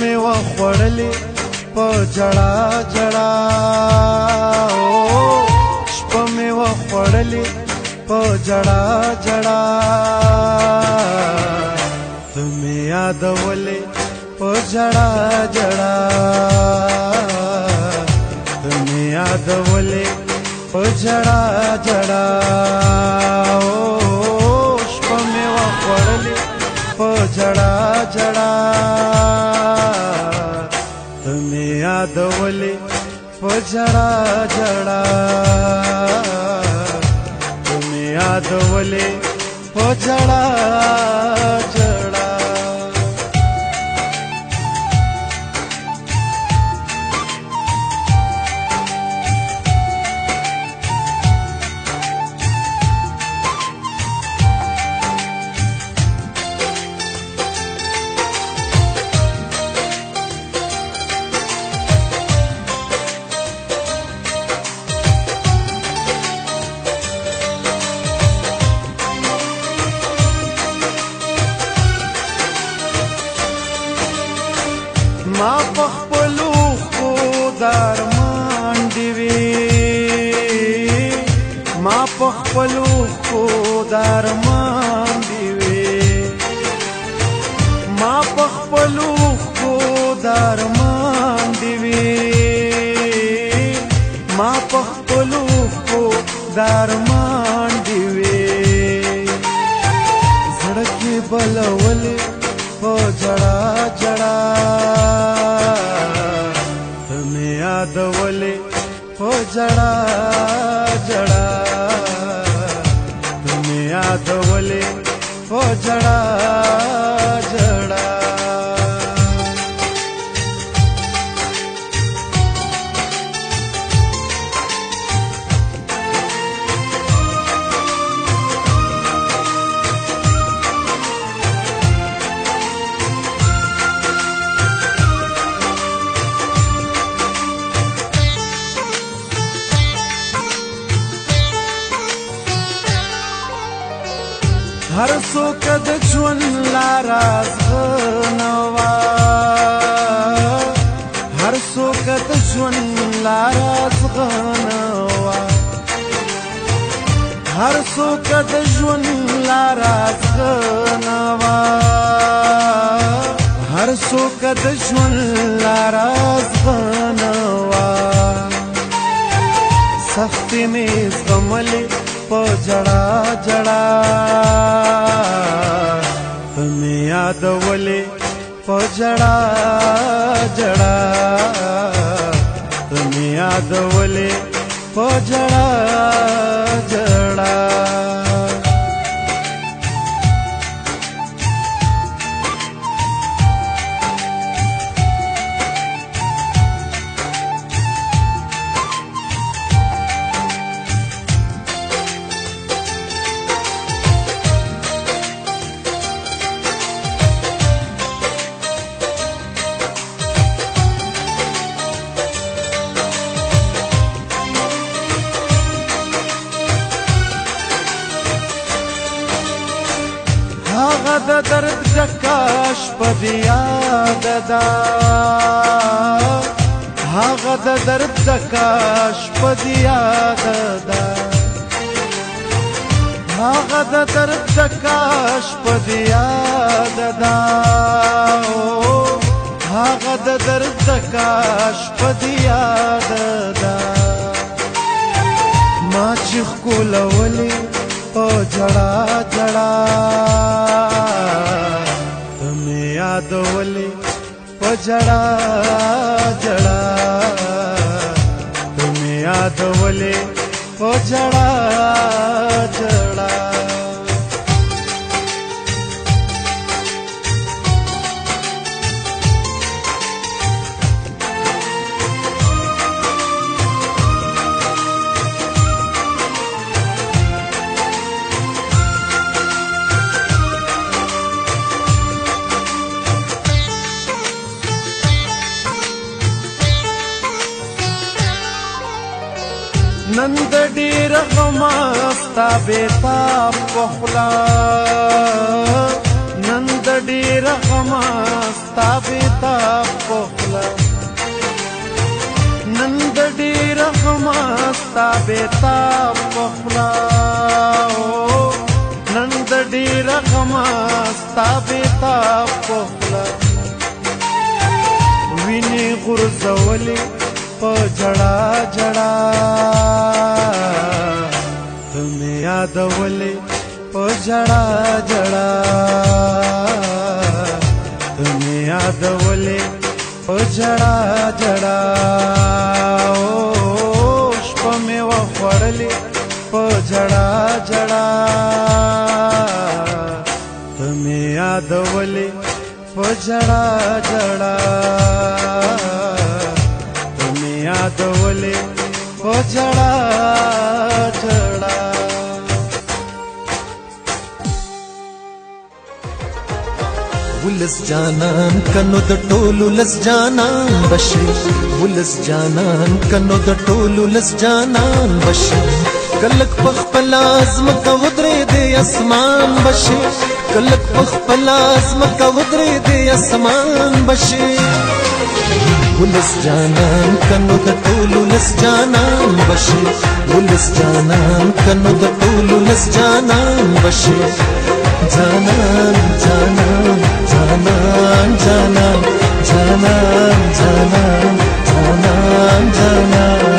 مې و خړلې په جړا جړا او شپه مې و خړلې په جړا جړا تم یاد ولې په جړا جړا تم یاد ولې په جړا جړا ओले फळझडा झडा तुम्ही आदवले फळझडा झडा خپلو کو درمان دی وی ما په خپلو کو درمان دی وی ما په خپلو کو درمان دی وی زړه کې بلول په جړا جړا تمه یادولې په جړا هر څوک د ژوند لار ازغنوا هر څوک د ژوند لار ازغنوا هر څوک د ژوند لار ازغنوا هر څوک د ژوند لار ازغنوا سخت می زغملې ಪ ಜಡಾ ಜಡಾ ಹಮೆ ಯಾದ ವಲೆ ಪ ಜಡಾ ಜಡಾ ಹಮೆ ಯಾದ ಜಡಾ د درد ډکاش په یاد ده هغه د درد ډکاش په یاد ده هغه د درد ډکاش په یاد ده هغه د درد ډکاش په یاد ده ما چې خولولې او جړا جړا ಪುಜಾ ಜುನಿಯ ದೋಲಿ ಪೊಡ ಜ نن د ډیر غما ستا به تاب خپلا نن د ډیر غما ستا به تاب خپلا نن د ډیر غما ستا به تاب خپلا نن د ډیر غما ستا به تاب خپلا ویني غرزولې په جړا جړا یادولې په جړا جړا تمه یادولې په جړا جړا او شپه مې وخړلې په جړا جړا تمه یادولې په جړا جړا تمه یادولې په جړا جړا ولس جانان کنو د ټولو لس جانان بشي ولس جانان کنو د ټولو لس جانان بشي کلک پخ پلاز مکا ودرې دی اسمان بشي کلک پخ پلاز مکا ودرې دی اسمان بشي ولس جانان کنو د ټولو لس جانان بشي ولس جانان کنو د ټولو لس جانان بشي Canan, canan, canan, canan, canan, canan, canan, canan.